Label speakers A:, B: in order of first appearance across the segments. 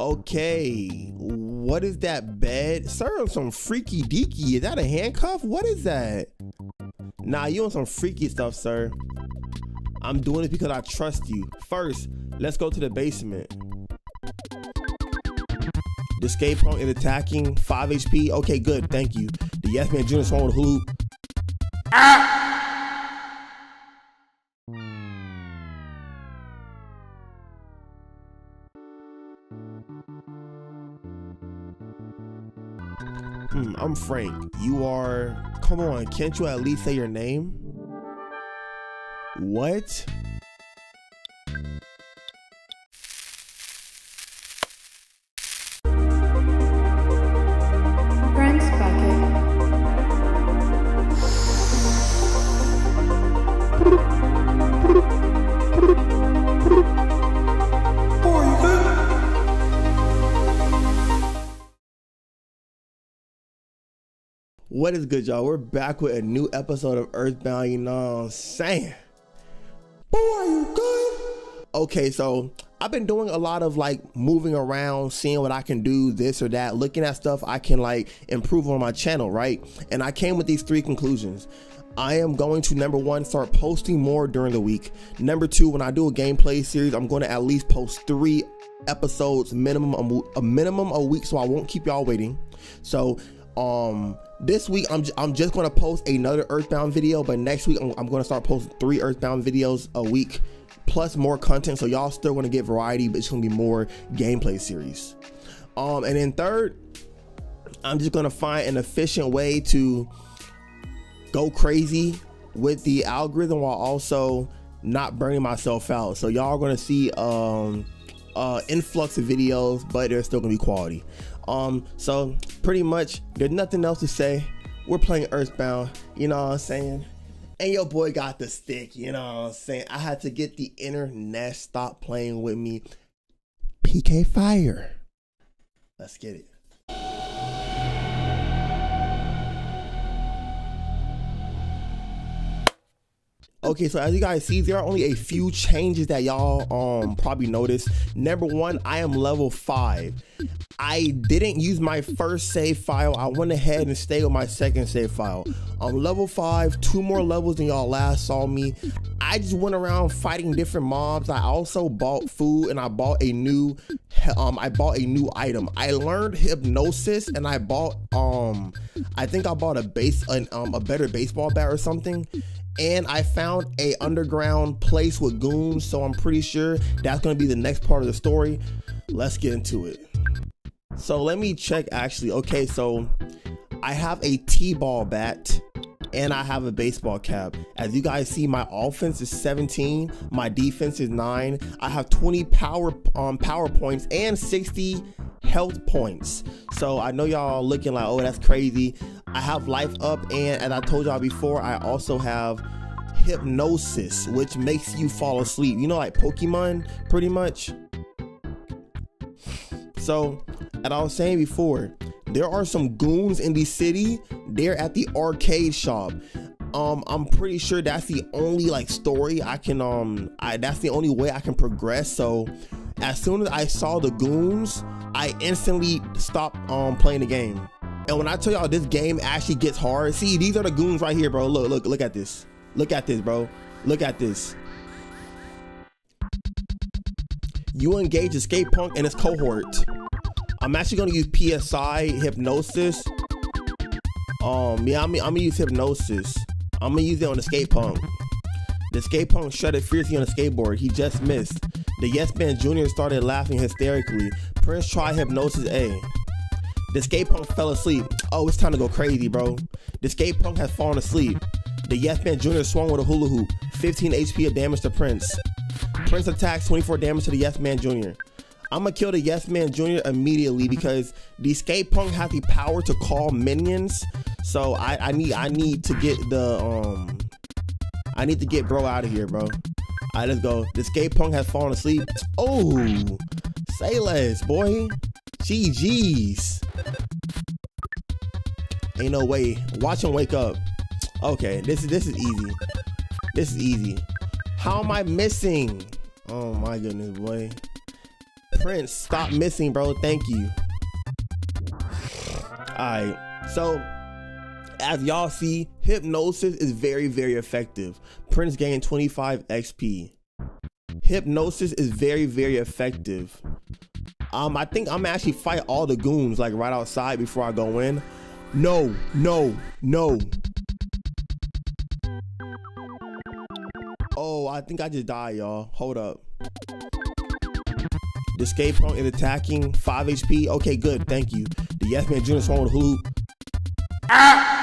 A: Okay, what is that bed? Sir, some freaky deaky. Is that a handcuff? What is that? Nah, you on some freaky stuff, sir. I'm doing this because I trust you. First, let's go to the basement. The escape point is attacking 5 HP. Okay, good. Thank you. The Yes Man Jr. swung with a hoop. Ah! Frank. You are. Come on, can't you at least say your name? What? What is good, y'all? We're back with a new episode of Earthbound, you know what I'm saying? Boy, are you good? Okay, so I've been doing a lot of like moving around, seeing what I can do, this or that, looking at stuff I can like improve on my channel, right? And I came with these three conclusions. I am going to number one start posting more during the week. Number two, when I do a gameplay series, I'm going to at least post three episodes minimum a, a minimum a week, so I won't keep y'all waiting. So um this week I'm, j- I'm just going to post another earthbound video but next week i'm, I'm going to start posting three earthbound videos a week plus more content. So y'all still going to get variety but it's going to be more gameplay series. Um and then third i'm just going to find an efficient way to go crazy with the algorithm while also not burning myself out. So y'all are going to see um uh influx of videos but they're still gonna be quality um so pretty much there's nothing else to say. We're playing earthbound you know what i'm saying? And your boy got the stick you know what i'm saying? I had to get the internet stop playing with me. Pk fire. Let's get it Okay, so as you guys see, there are only a few changes that y'all um probably noticed. Number one, I am level five. I didn't use my first save file. I went ahead and stayed with my second save file. I'm level five, two more levels than y'all last saw me. I just went around fighting different mobs. I also bought food and I bought a new um I bought a new item. I learned hypnosis and I bought um I think I bought a base an, um a better baseball bat or something and I found a underground place with goons, so I'm pretty sure that's gonna be the next part of the story. Let's get into it. So let me check actually. Okay, so I have a T-ball bat and I have a baseball cap. As you guys see, my offense is 17, my defense is 9. I have 20 power um power points and 60 health points. So I know y'all looking like, oh, that's crazy. I have life up, and as I told y'all before, I also have hypnosis, which makes you fall asleep. You know, like Pokemon, pretty much. So, as I was saying before, there are some goons in the city. They're at the arcade shop. Um, I'm pretty sure that's the only like story I can um I that's the only way I can progress. So as soon as I saw the goons, I instantly stopped um playing the game. And when I tell y'all this game actually gets hard, see these are the goons right here, bro. Look, look, look at this. Look at this, bro. Look at this. You engage Escape Punk and his cohort. I'm actually gonna use PSI hypnosis. Um, yeah, I'm, I'm gonna use hypnosis. I'm gonna use it on the skate punk. The skate punk shredded fiercely on the skateboard. He just missed. The Yes Man Jr. started laughing hysterically. Prince tried hypnosis A. The skate punk fell asleep. Oh, it's time to go crazy, bro. The skate punk has fallen asleep. The Yes Man Jr. swung with a hula hoop. 15 HP of damage to Prince. Prince attacks 24 damage to the Yes Man Jr. I'm gonna kill the Yes Man Jr. immediately because the skate punk has the power to call minions. So I, I need I need to get the um I need to get bro out of here, bro. Alright, let's go. The skate punk has fallen asleep. Oh, say less, boy. GG's. Ain't no way. Watch him wake up. Okay, this is this is easy. This is easy. How am I missing? Oh my goodness, boy. Prince, stop missing, bro. Thank you. Alright, so as y'all see, hypnosis is very, very effective. Prince gained 25 XP. Hypnosis is very, very effective. Um, I think I'm actually fight all the goons like right outside before I go in. No, no, no. Oh, I think I just died, y'all. Hold up. The escape point is attacking 5 HP. Okay, good. Thank you. The Yes Man Jr. Swan with Hulu. Ah!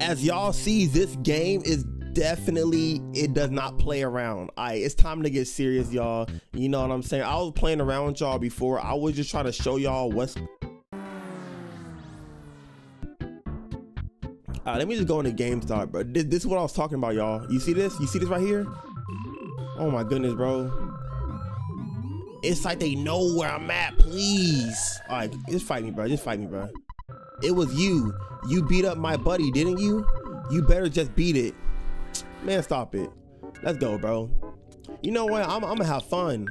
A: As y'all see, this game is definitely it does not play around. All right, it's time to get serious, y'all. You know what I'm saying? I was playing around with y'all before. I was just trying to show y'all what's. All right, let me just go into game start, bro. This, this is what I was talking about, y'all. You see this? You see this right here? Oh my goodness, bro. It's like they know where I'm at. Please. All right, just fight me, bro. Just fight me, bro. It was you. You beat up my buddy, didn't you? You better just beat it. Man, stop it. Let's go, bro. You know what? I'm, I'm gonna have fun.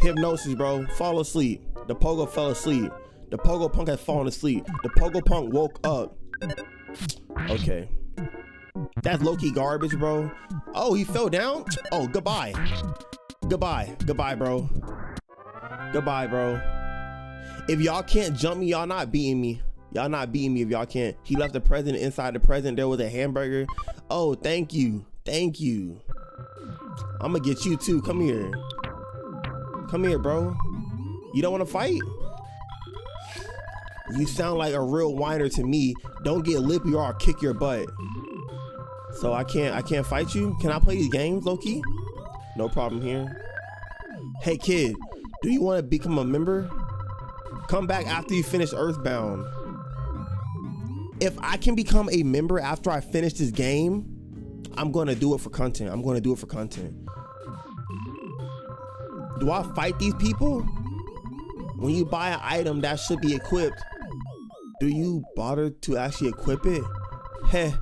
A: Hypnosis, bro. Fall asleep. The pogo fell asleep. The pogo punk has fallen asleep. The pogo punk woke up. Okay. That's low-key garbage, bro. Oh, he fell down? Oh, goodbye. Goodbye. Goodbye, bro. Goodbye, bro. If y'all can't jump me, y'all not beating me. Y'all not beating me if y'all can't. He left the president inside the president. There was a hamburger. Oh, thank you. Thank you. I'm gonna get you too. Come here. Come here, bro. You don't want to fight? You sound like a real whiner to me. Don't get lippy or I'll kick your butt. So I can't I can't fight you? Can I play these games, Loki? No problem here. Hey kid, do you want to become a member? Come back after you finish Earthbound. If I can become a member after I finish this game, I'm gonna do it for content. I'm gonna do it for content. Do I fight these people? When you buy an item that should be equipped, do you bother to actually equip it? Heh,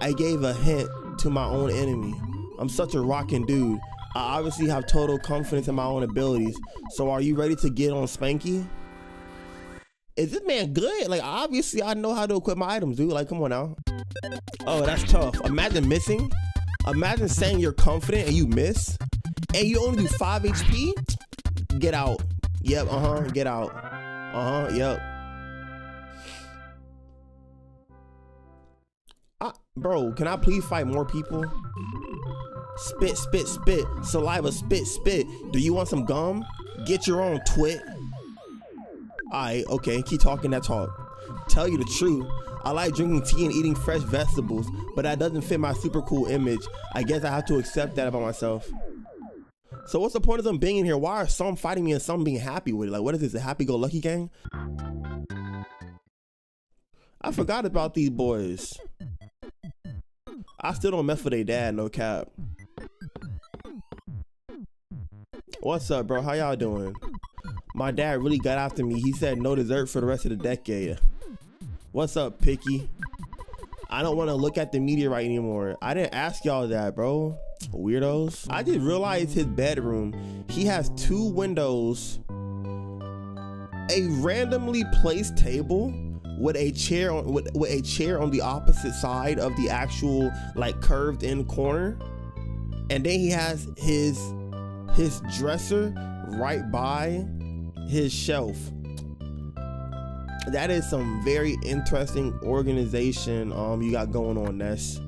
A: I gave a hint to my own enemy. I'm such a rocking dude. I obviously have total confidence in my own abilities. So are you ready to get on Spanky? Is this man good? Like, obviously, I know how to equip my items, dude. Like, come on now. Oh, that's tough. Imagine missing. Imagine saying you're confident and you miss, and you only do five HP. Get out. Yep. Uh huh. Get out. Uh huh. Yep. I, bro, can I please fight more people? Spit, spit, spit. Saliva, spit, spit. Do you want some gum? Get your own twit. Alright, okay, keep talking that talk. Tell you the truth, I like drinking tea and eating fresh vegetables, but that doesn't fit my super cool image. I guess I have to accept that about myself. So what's the point of them being in here? Why are some fighting me and some being happy with it? Like, what is this, a happy-go-lucky gang? I forgot about these boys. I still don't mess with their dad, no cap. What's up, bro? How y'all doing? My dad really got after me. He said no dessert for the rest of the decade. What's up, Picky? I don't want to look at the meteorite anymore. I didn't ask y'all that, bro. Weirdos. I just realized his bedroom. He has two windows, a randomly placed table with a chair on with, with a chair on the opposite side of the actual like curved in corner. And then he has his his dresser right by his shelf. That is some very interesting organization um you got going on, Ness.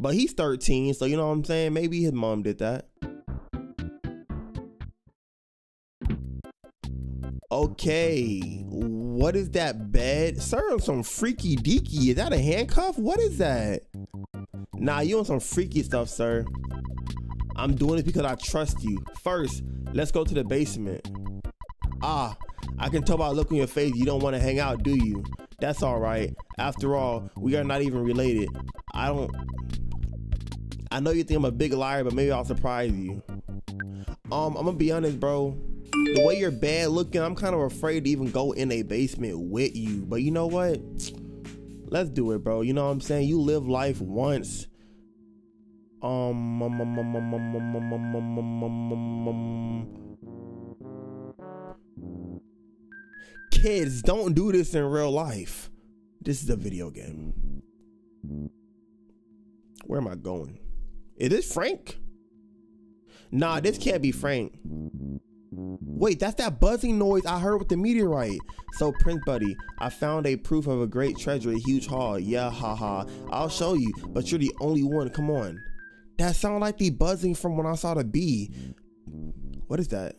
A: But he's 13, so you know what I'm saying? Maybe his mom did that. Okay, what is that bed? Sir, some freaky deaky. Is that a handcuff? What is that? Nah, you on some freaky stuff, sir. I'm doing this because I trust you. First, Let's go to the basement. Ah, I can tell by the look on your face you don't want to hang out, do you? That's all right. After all, we are not even related. I don't. I know you think I'm a big liar, but maybe I'll surprise you. Um, I'm gonna be honest, bro. The way you're bad looking, I'm kind of afraid to even go in a basement with you. But you know what? Let's do it, bro. You know what I'm saying? You live life once. Um, um, um, um, um, um, um, um, um, um, um, um. Kids, don't do this in real life. This is a video game. Where am I going? Is this Frank? Nah, this can't be Frank. Wait, that's that buzzing noise I heard with the meteorite. So, Prince Buddy, I found a proof of a great treasure, a huge haul. Yeah, haha. I'll show you, but you're the only one. Come on. That sound like the buzzing from when I saw the bee. What is that?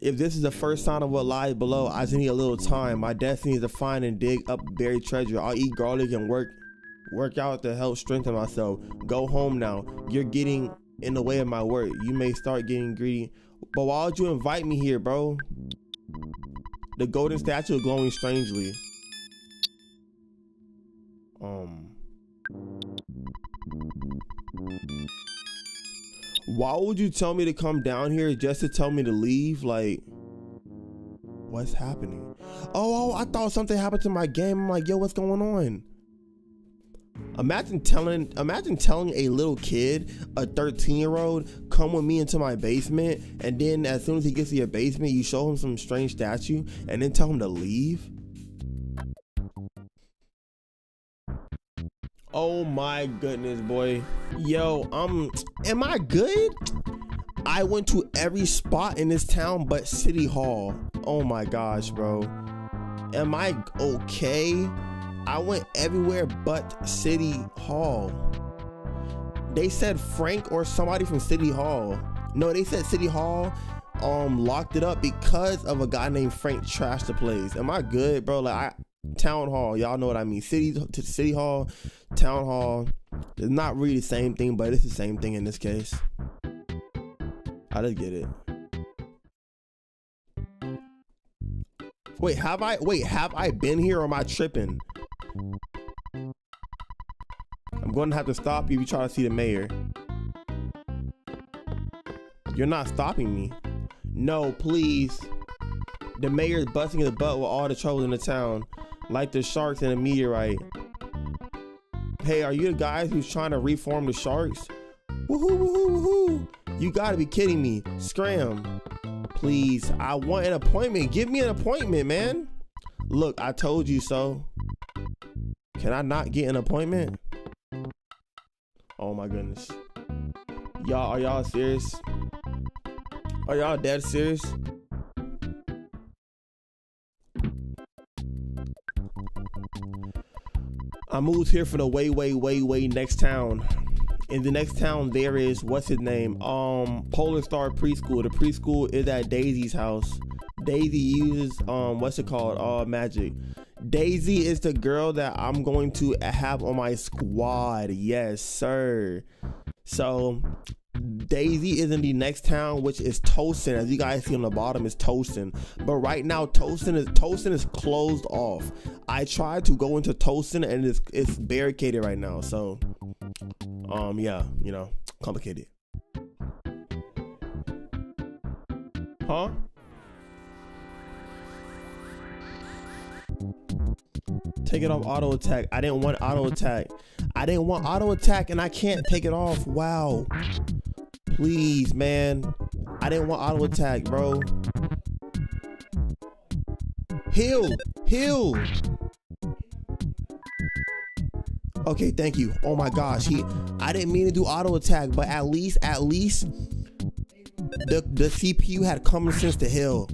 A: If this is the first sign of what lies below, I just need a little time. My destiny is to find and dig up buried treasure. I'll eat garlic and work work out to help strengthen myself. Go home now. You're getting in the way of my work. You may start getting greedy. But why would you invite me here, bro? The golden statue glowing strangely. Um. Why would you tell me to come down here just to tell me to leave? Like, what's happening? Oh, oh I thought something happened to my game. I'm like, yo, what's going on? Imagine telling imagine telling a little kid, a 13 year old, come with me into my basement, and then as soon as he gets to your basement, you show him some strange statue and then tell him to leave. Oh my goodness, boy. Yo, um, am I good? I went to every spot in this town but City Hall. Oh my gosh, bro. Am I okay? I went everywhere but City Hall. They said Frank or somebody from City Hall. No, they said City Hall um locked it up because of a guy named Frank trashed the place. Am I good, bro? Like I town hall, y'all know what I mean. City to city hall, town hall. It's not really the same thing, but it's the same thing in this case. I just get it. Wait, have I wait, have I been here or am I tripping? I'm going to have to stop you if you try to see the mayor. You're not stopping me. No, please. The mayor is busting his butt with all the trouble in the town, like the sharks and a meteorite. Hey, are you the guys who's trying to reform the sharks? Woohoo, woohoo, woohoo. You gotta be kidding me. Scram. Please, I want an appointment. Give me an appointment, man. Look, I told you so. Can I not get an appointment? Oh my goodness. Y'all, are y'all serious? Are y'all dead serious? I moved here from the way, way, way, way next town. In the next town, there is what's his name? Um, Polestar Preschool. The preschool is at Daisy's house. Daisy uses um, what's it called? Uh, magic. Daisy is the girl that I'm going to have on my squad. Yes, sir. So Daisy is in the next town, which is Twoson. As you guys see on the bottom, is Twoson. But right now, Twoson is Twoson is closed off. I tried to go into Twoson and it's it's barricaded right now. So, um, yeah, you know, complicated. Huh? Take it off auto attack. I didn't want auto attack. I didn't want auto attack and I can't take it off. Wow. Please, man. I didn't want auto attack, bro. Heal. Heal. Okay, thank you. Oh my gosh. He I didn't mean to do auto attack, but at least at least the the CPU had common sense to heal.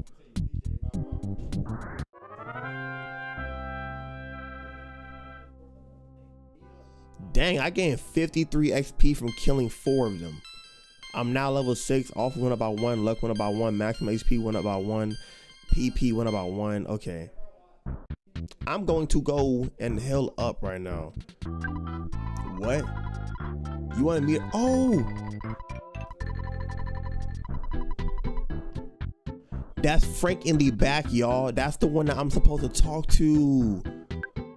A: Dang, I gained 53 XP from killing four of them. I'm now level six. Off went about one. Luck went about one. Maximum HP went about one. PP went about one. Okay. I'm going to go and heal up right now. What? You want to meet? Oh, that's Frank in the back, y'all. That's the one that I'm supposed to talk to.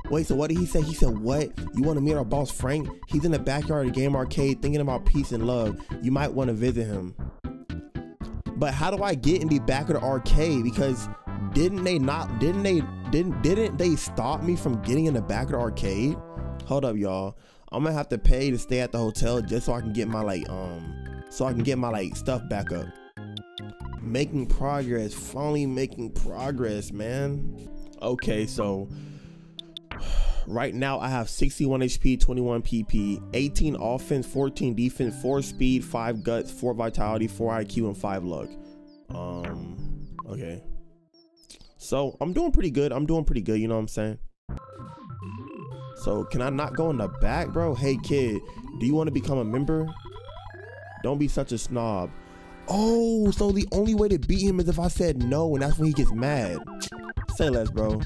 A: Wait, so what did he say? He said, What? You want to meet our boss, Frank? He's in the backyard of Game Arcade thinking about peace and love. You might want to visit him. But how do I get in the back of the arcade? Because didn't they not didn't they didn't didn't they stop me from getting in the back of the arcade? Hold up, y'all. I'm gonna have to pay to stay at the hotel just so I can get my like um so I can get my like stuff back up. Making progress, finally making progress, man. Okay, so right now I have 61 HP, 21 PP, 18 offense, 14 defense, 4 speed, 5 guts, 4 vitality, 4 IQ, and 5 luck. Um, okay. So I'm doing pretty good. I'm doing pretty good, you know what I'm saying? So can I not go in the back, bro? Hey kid, do you want to become a member? Don't be such a snob. Oh, so the only way to beat him is if I said no, and that's when he gets mad. Say less, bro.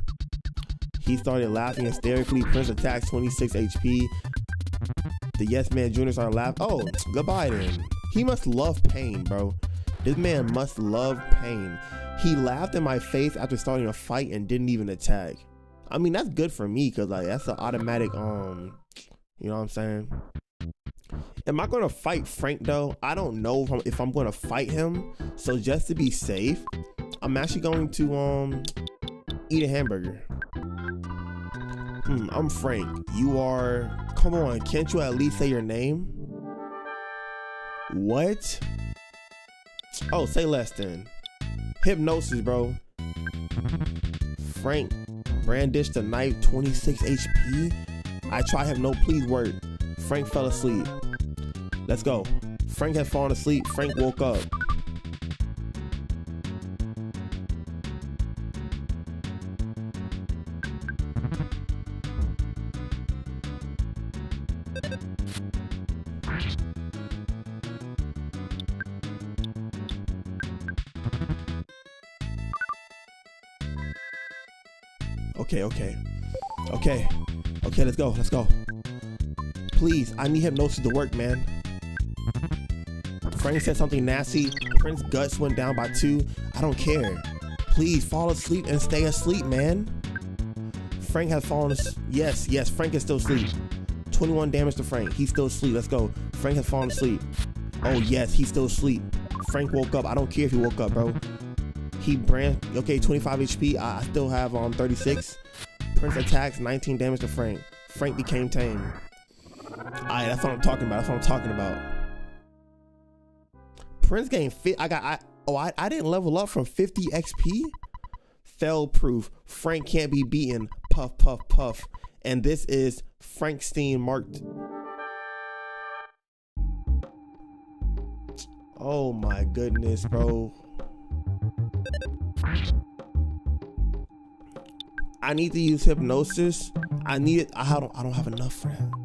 A: He started laughing hysterically. Prince attacks 26 HP. The Yes Man Jr. started laughing. Oh, goodbye then. He must love pain, bro. This man must love pain. He laughed in my face after starting a fight and didn't even attack. I mean, that's good for me because like that's an automatic um, you know what I'm saying? Am I gonna fight Frank though? I don't know if I'm, if I'm gonna fight him. So just to be safe, I'm actually going to um eat a hamburger. Hmm, I'm Frank. You are. Come on, can't you at least say your name? What? Oh, say less then. Hypnosis, bro. Frank brandished a knife, 26 HP. I try have no please word. Frank fell asleep. Let's go. Frank had fallen asleep. Frank woke up. Okay, okay. Okay. Okay, let's go. Let's go. Please, I need hypnosis to the work, man. Frank said something nasty. Prince guts went down by two. I don't care. Please fall asleep and stay asleep, man. Frank has fallen. Yes, yes, Frank is still asleep. 21 damage to Frank. He's still asleep. Let's go. Frank has fallen asleep. Oh, yes, he's still asleep. Frank woke up. I don't care if he woke up, bro. He brand okay, 25 HP. I, I still have um 36. Prince attacks 19 damage to Frank. Frank became tame. Alright, that's what I'm talking about. That's what I'm talking about. Prince gained fit. I got I oh I, I didn't level up from 50 XP. Fell proof. Frank can't be beaten. Puff puff puff. And this is Frankenstein marked. Oh my goodness, bro. I need to use hypnosis. I need it. I don't. I don't have enough for that.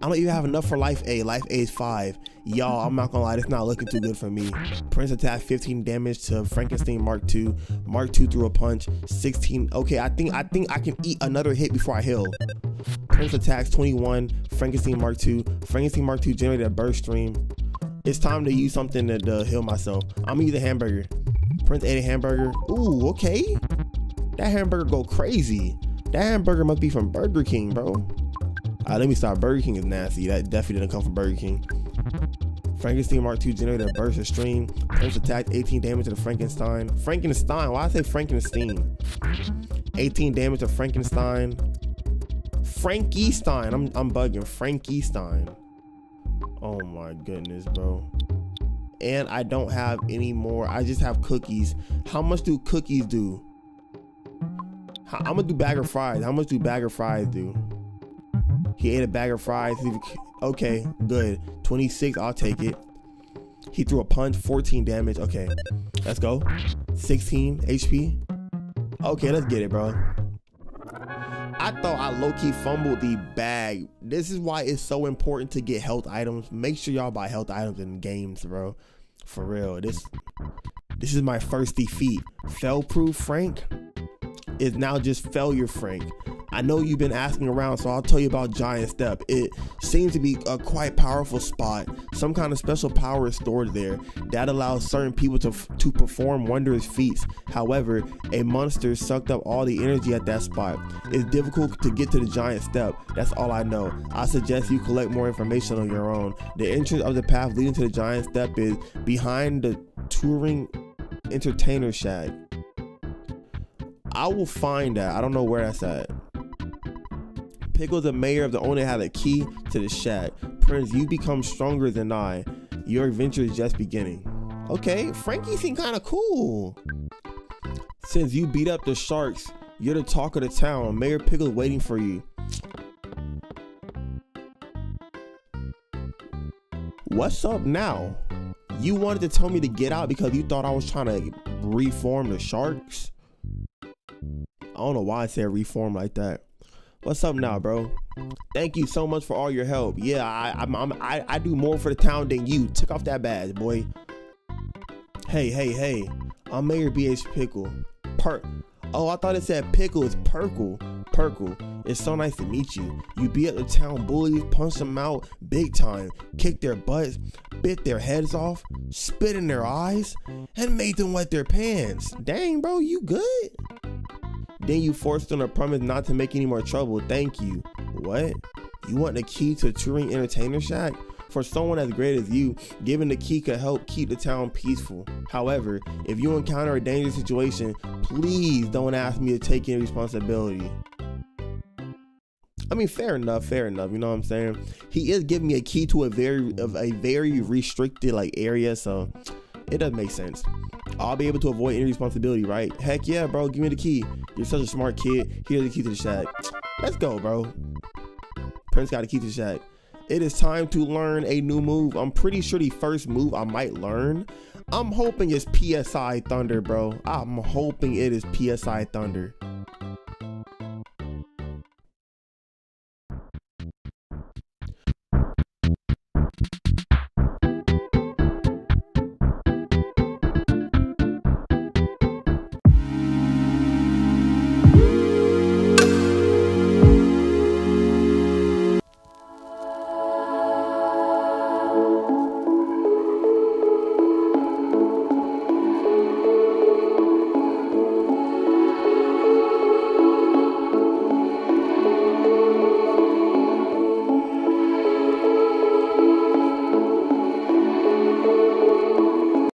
A: I don't even have enough for life A. Life A is five. Y'all, I'm not gonna lie, it's not looking too good for me. Prince attack 15 damage to Frankenstein Mark II. Mark II threw a punch. 16. Okay, I think I think I can eat another hit before I heal. Prince attacks 21. Frankenstein Mark II. Frankenstein Mark II generated a burst stream. It's time to use something to, to heal myself. I'm gonna use a hamburger. Prince ate a hamburger. Ooh, okay. That hamburger go crazy. That hamburger must be from Burger King, bro. Alright, let me stop. Burger King is nasty. That definitely didn't come from Burger King. Frankenstein Mark II generated a burst of stream. Prince attacked 18 damage to the Frankenstein. Frankenstein. Why I say Frankenstein? 18 damage to Frankenstein. Frankie Stein. I'm I'm bugging. Frankie Stein. Oh my goodness, bro and I don't have any more. I just have cookies. How much do cookies do? I'm gonna do bag of fries. How much do bag of fries do? He ate a bag of fries. Okay, good. 26, I'll take it. He threw a punch, 14 damage. Okay, let's go. 16 HP. Okay, let's get it, bro. I thought I low-key fumbled the bag. This is why it's so important to get health items. Make sure y'all buy health items in games, bro. For real. This this is my first defeat. Fell proof Frank. Is now just failure Frank. I know you've been asking around, so I'll tell you about Giant Step. It seems to be a quite powerful spot. Some kind of special power is stored there that allows certain people to, to perform wondrous feats. However, a monster sucked up all the energy at that spot. It's difficult to get to the Giant Step. That's all I know. I suggest you collect more information on your own. The entrance of the path leading to the Giant Step is behind the touring entertainer shack. I will find that. I don't know where that's at. Pickles, the mayor of the owner, had a key to the shack. Prince, you become stronger than I. Your adventure is just beginning. Okay, Frankie seemed kind of cool. Since you beat up the sharks, you're the talk of the town. Mayor Pickles waiting for you. What's up now? You wanted to tell me to get out because you thought I was trying to reform the sharks? I don't know why I said reform like that. What's up now, bro? Thank you so much for all your help. Yeah, I I'm, I'm, i I do more for the town than you. Took off that badge, boy. Hey, hey, hey. I'm Mayor BH Pickle. Per Oh, I thought it said pickle. It's Pirkle. Pirkle. It's so nice to meet you. You beat up the town bullies, punch them out big time, kick their butts, bit their heads off, spit in their eyes, and made them wet their pants. Dang, bro, you good? Then you forced them to promise not to make any more trouble. Thank you. What? You want the key to touring entertainer shack? For someone as great as you, giving the key could help keep the town peaceful. However, if you encounter a dangerous situation, please don't ask me to take any responsibility. I mean, fair enough, fair enough. You know what I'm saying? He is giving me a key to a very of a very restricted like area, so it does make sense. I'll be able to avoid any responsibility, right? Heck yeah, bro. Give me the key. You're such a smart kid. Here's the key to the shack. Let's go, bro. Prince got the key to the shack. It is time to learn a new move. I'm pretty sure the first move I might learn, I'm hoping it's PSI Thunder, bro. I'm hoping it is PSI Thunder.